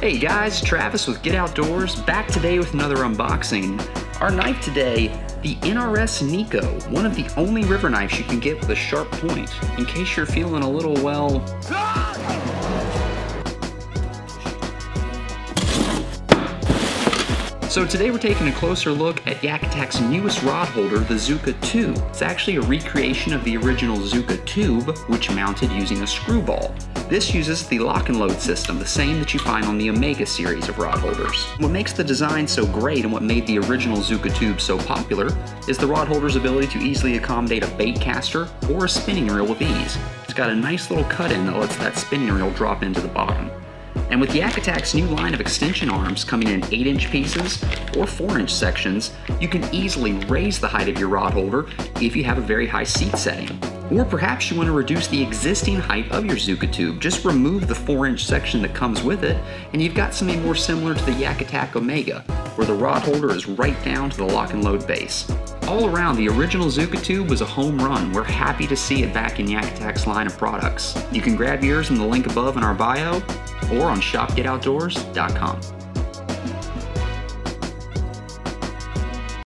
Hey guys, Travis with Get Outdoors, back today with another unboxing. Our knife today, the NRS Nico, one of the only river knives you can get with a sharp point, in case you're feeling a little, well... So today we're taking a closer look at Yak Attack's newest rod holder, the Zooka 2. It's actually a recreation of the original Zooka tube, which mounted using a screwball. This uses the lock and load system, the same that you find on the Omega series of rod holders. What makes the design so great and what made the original Zooka tube so popular is the rod holder's ability to easily accommodate a bait caster or a spinning reel with ease. It's got a nice little cut in that lets that spinning reel drop into the bottom. And with Yak Attack's new line of extension arms coming in 8 inch pieces or 4 inch sections, you can easily raise the height of your rod holder if you have a very high seat setting. Or perhaps you want to reduce the existing height of your Zooka tube. Just remove the 4 inch section that comes with it, and you've got something more similar to the Yak Attack Omega, where the rod holder is right down to the lock and load base. All around, the original Zooka tube was a home run. We're happy to see it back in Yak Attack's line of products. You can grab yours in the link above in our bio or on shopgetoutdoors.com.